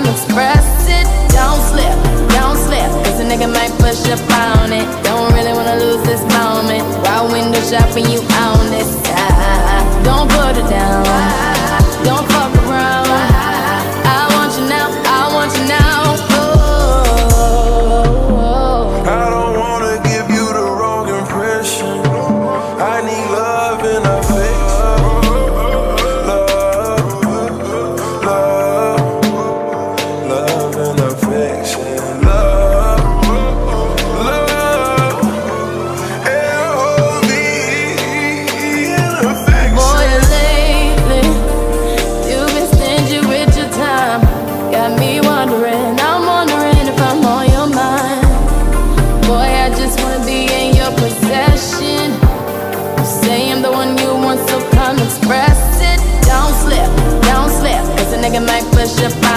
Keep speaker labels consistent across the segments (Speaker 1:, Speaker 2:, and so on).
Speaker 1: come express it. Don't slip, don't slip. Cause a nigga might push up on it. Don't really wanna lose this moment. While window shopping, you own this. Ah, ah, ah, don't put it down. Don't special.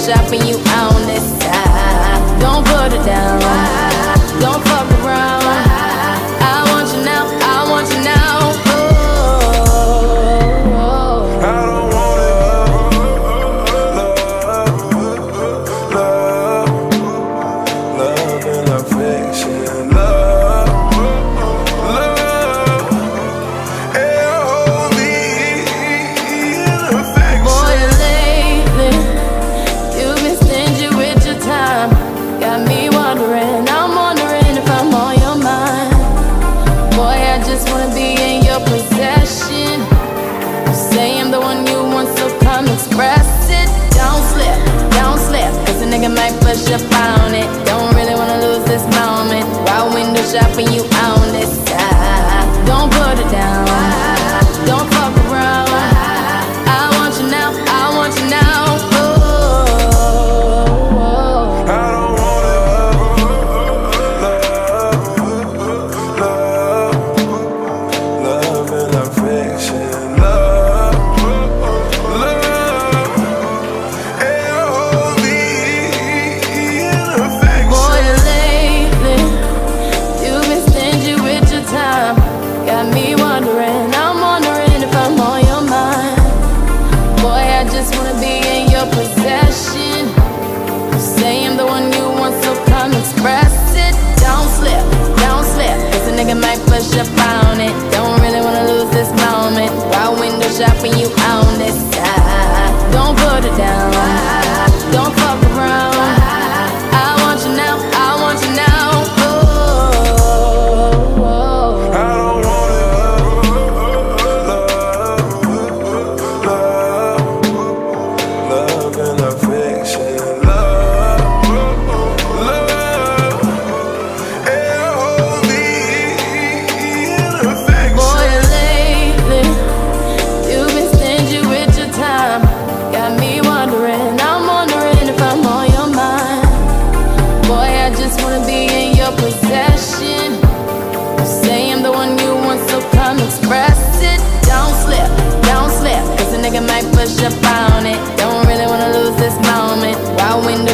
Speaker 1: Shopping you on this side. Don't put it down. Don't nigga might push up on it. Don't really wanna lose this moment. While window shopping, you own this. Ah, don't put it down.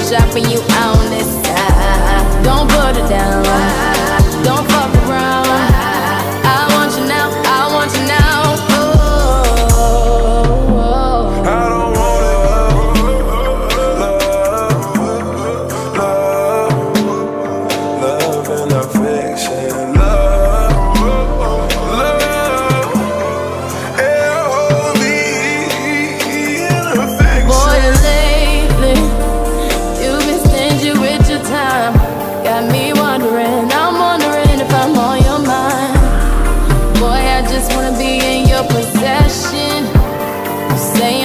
Speaker 1: dropping you on this side. Don't put it down.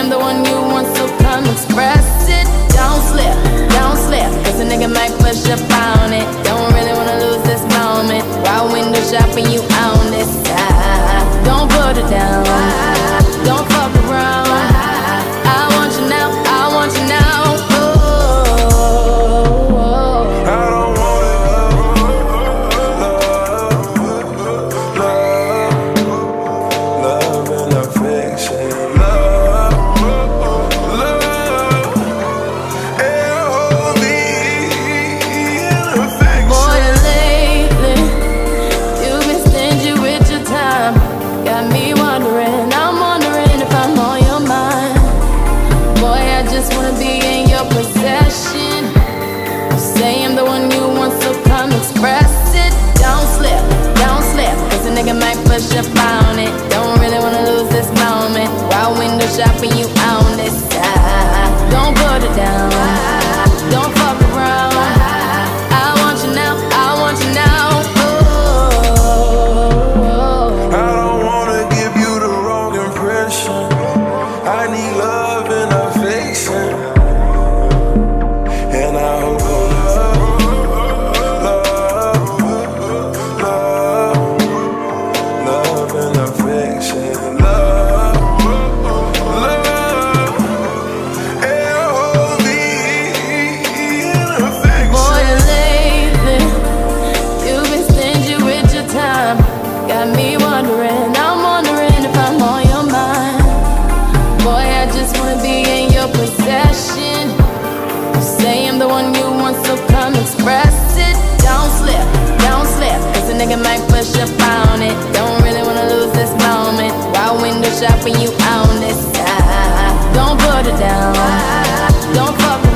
Speaker 1: am the one you want, so come express it. Don't slip, don't slip, cause a nigga might push up on it. Don't really wanna lose this moment. While window shopping, you Window shopping, you just wanna be in your possession. You say I'm the one you want, so come express it. Don't slip, don't slip. Cause a nigga might push up on it. Don't really wanna lose this moment. Why window shopping you own this? Ah, don't put it down. Don't fuck